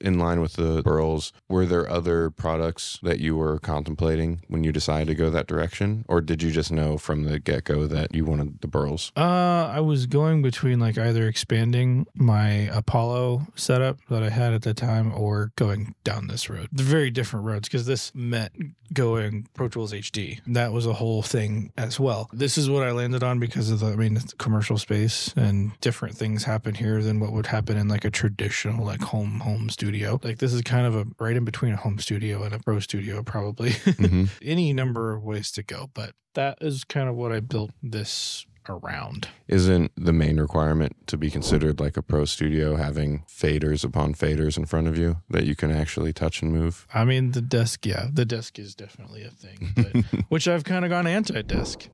in line with the burls, were there other products that you were contemplating when you decided to go that direction? Or did you just know from the get go that you wanted the burls? Uh, I was going between like either expanding my Apollo setup that I had at the time or going down this road. They're very different roads because this meant going Pro Tools HD. That was a whole thing as well. This is what I landed on because of the, I mean, commercial space and different things happen here than what would happen in like a traditional like home home studio. Like this is kind of a right in between a home studio and a pro studio, probably. hmm Any number of ways to go, but that is kind of what I built this around. Isn't the main requirement to be considered like a pro studio having faders upon faders in front of you that you can actually touch and move? I mean, the desk, yeah, the desk is definitely a thing, but which I've kind of gone anti desk.